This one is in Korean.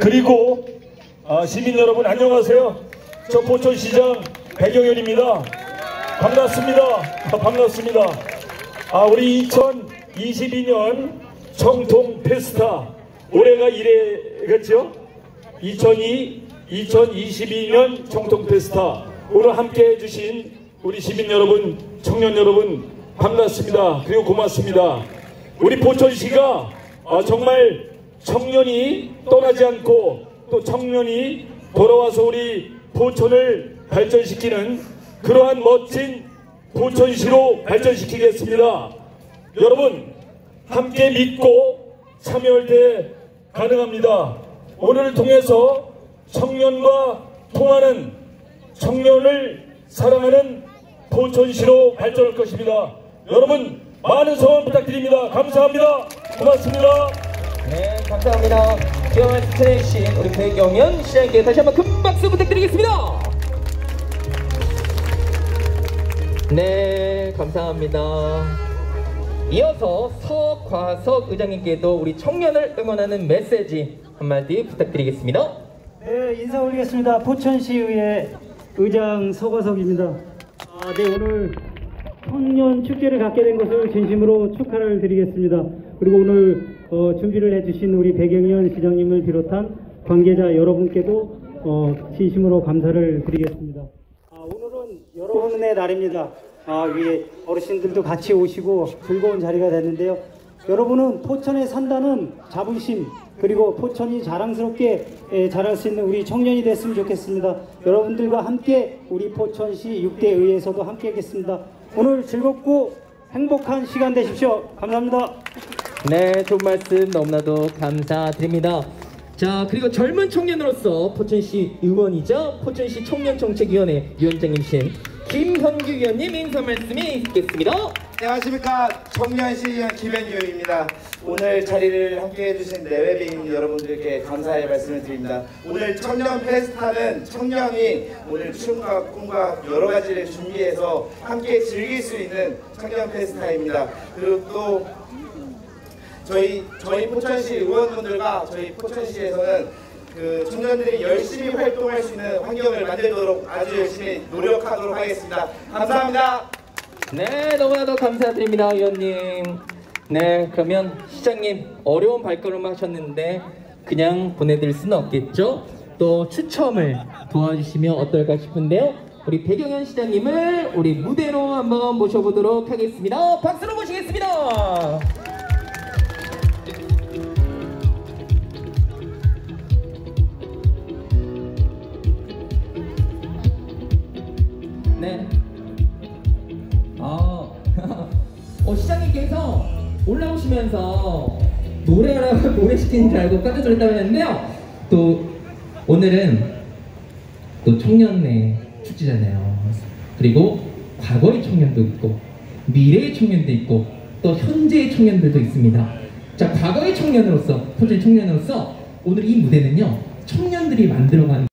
그리고 아, 시민 여러분 안녕하세요. 저 포천시장 배경현입니다. 반갑습니다. 아, 반갑습니다. 아, 우리 2022년 청통 페스타 올해가 이래겠죠? 2002, 2022년 청통 페스타 오늘 함께 해주신 우리 시민 여러분, 청년 여러분 반갑습니다. 그리고 고맙습니다. 우리 포천시가 아, 정말 청년이 떠나지 않고 또 청년이 돌아와서 우리 포천을 발전시키는 그러한 멋진 포천시로 발전시키겠습니다. 여러분 함께 믿고 참여할 때 가능합니다. 오늘을 통해서 청년과 통하는 청년을 사랑하는 포천시로 발전할 것입니다. 여러분 많은 성원 부탁드립니다. 감사합니다. 고맙습니다. 네, 감사합니다. 기왕을 추천해주신 우리 배경현 시장님께 다시 한번 큰 박수 부탁드리겠습니다. 네, 감사합니다. 이어서 서과석 의장님께도 우리 청년을 응원하는 메시지 한마디 부탁드리겠습니다. 네, 인사 올리겠습니다. 포천시의회 의장 서과석입니다. 아, 네, 오늘 청년 축제를 갖게 된 것을 진심으로 축하를 드리겠습니다. 그리고 오늘 어, 준비를 해주신 우리 배경현 시장님을 비롯한 관계자 여러분께도 어, 진심으로 감사를 드리겠습니다. 아, 오늘은 여러분의 날입니다. 아, 위에 어르신들도 같이 오시고 즐거운 자리가 됐는데요. 여러분은 포천에 산다는 자부심 그리고 포천이 자랑스럽게 에, 자랄 수 있는 우리 청년이 됐으면 좋겠습니다. 여러분들과 함께 우리 포천시 6대 의회에서도 함께 하겠습니다. 오늘 즐겁고 행복한 시간 되십시오. 감사합니다. 네, 좋은 말씀 너무나도 감사드립니다. 자, 그리고 젊은 청년으로서 포천시 의원이자 포천시 청년정책위원회 위원장님이신 김현규 위원님 인사 말씀이 있겠습니다. 안녕하십니까 청년시 의원 김현규입니다. 오늘 자리를 함께 해 주신 내외빈 여러분들께 감사의 말씀을 드립니다. 오늘 청년 페스타는 청년이 오늘 춤과 꿈과 여러 가지를 준비해서 함께 즐길 수 있는 청년 페스타입니다. 그리고 또 저희 저희 포천시 의원분들과 저희 포천시에서는 그 청년들이 열심히 활동할 수 있는 환경을 만들도록 아주 열심히 노력하도록 하겠습니다. 감사합니다. 네, 너무나도 감사드립니다, 위원님. 네, 그러면 시장님 어려운 발걸음 하셨는데 그냥 보내드릴 수는 없겠죠? 또 추첨을 도와주시면 어떨까 싶은데요. 우리 배경현 시장님을 우리 무대로 한번 모셔보도록 하겠습니다. 박수로 모시겠습니다. 네. 아, 어, 시장님께서 올라오시면서 노래라고 노래 시키는 줄 알고 깜짝 놀랐다고 했는데요. 또 오늘은 또 청년의 축제잖아요. 그리고 과거의 청년도 있고 미래의 청년도 있고 또 현재의 청년들도 있습니다. 자, 과거의 청년으로서, 포천 청년으로서 오늘 이 무대는요 청년들이 만들어가는